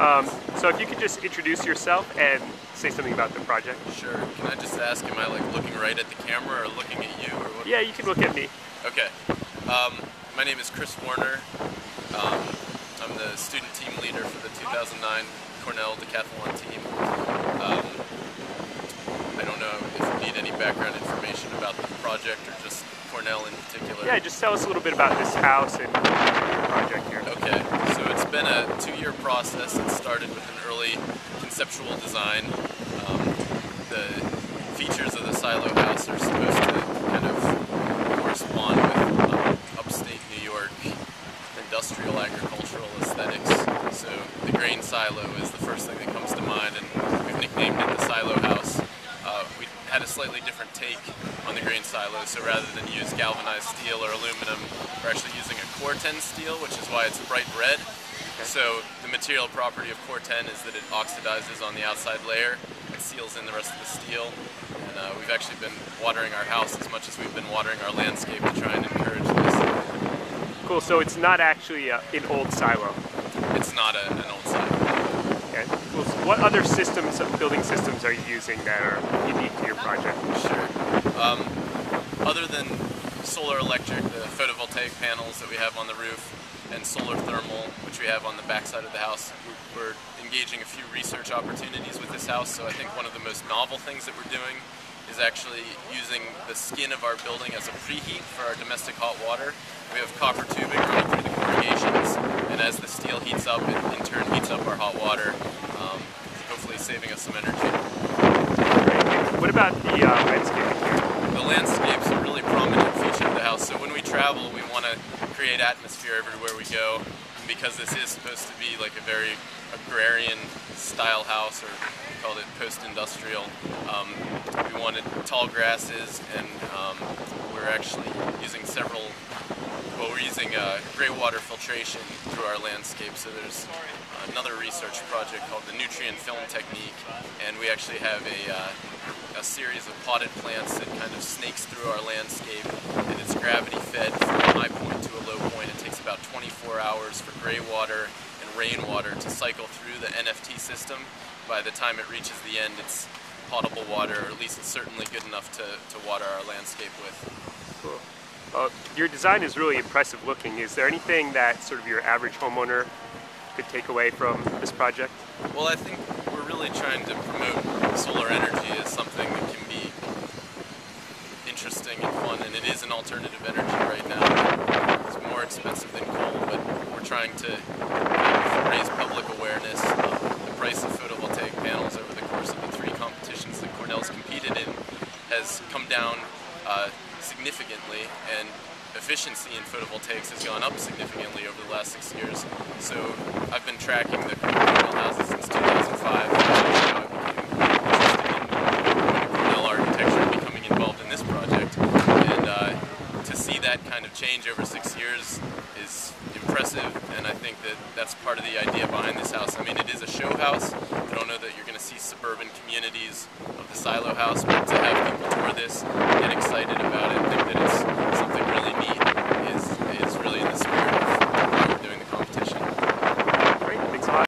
Um, so if you could just introduce yourself and say something about the project. Sure. Can I just ask, am I like looking right at the camera or looking at you or what? Yeah, you can look at me. Okay. Um, my name is Chris Werner. Um, I'm the student team leader for the 2009 Cornell Decathlon team. Um, I don't know if you need any background information about the project or just Cornell in particular. Yeah, just tell us a little bit about this house and your project here. Okay, so it's been a two-year process. It started with an early conceptual design. Um, the features of the silo house are supposed to kind of correspond with um, upstate New York industrial agricultural aesthetics. So the grain silo is the first thing that comes to mind, and we've nicknamed it the silo house. Uh, we had a slightly different take on the grain silo, so rather than use galvanized steel or aluminum, we're actually using a Cor-Ten steel, which is why it's bright red. So the material property of Cor-Ten is that it oxidizes on the outside layer, it seals in the rest of the steel, and uh, we've actually been watering our house as much as we've been watering our landscape to try and encourage this. Cool, so it's not actually uh, an old silo. It's not a, an old silo. Okay. Cool. So what other systems, of building systems are you using that are unique to your project? Sure. Um, other than solar electric, the photovoltaic panels that we have on the roof, and solar thermal, which we have on the back side of the house, we're engaging a few research opportunities with this house. So I think one of the most novel things that we're doing is actually using the skin of our building as a preheat for our domestic hot water. We have copper tubing running through the corrugations, and as the steel heats up, it in turn heats up our hot water, um, hopefully saving us some energy. What about the uh, landscaping here? The landscape's a really prominent feature of the house, so when we travel, we want to create atmosphere everywhere we go. And because this is supposed to be like a very agrarian style house, or called it post-industrial, um, we wanted tall grasses, and um, we're actually using several well, we're using uh, gray water filtration through our landscape. So there's another research project called the nutrient film technique, and we actually have a, uh, a series of potted plants that kind of snakes through our landscape, and it's gravity fed from a high point to a low point. It takes about 24 hours for gray water and rainwater to cycle through the NFT system. By the time it reaches the end, it's potable water, or at least it's certainly good enough to, to water our landscape with. Cool. Uh, your design is really impressive looking. Is there anything that sort of your average homeowner could take away from this project? Well, I think we're really trying to promote solar energy as something that can be interesting and fun, and it is an alternative energy right now. It's more expensive than coal, but we're trying to raise public awareness. Of the price of photovoltaic panels over the course of the three competitions that Cornell's competed in has come down uh, significantly and efficiency in photovoltaics has gone up significantly over the last six years. So I've been tracking the Cornell houses since 2005. Cornell architecture becoming involved in this project. And uh, to see that kind of change over six years is impressive and I think that that's part of the idea behind this house. I mean it is a show house. Suburban communities of the silo house, but to have people tour this, get excited about it,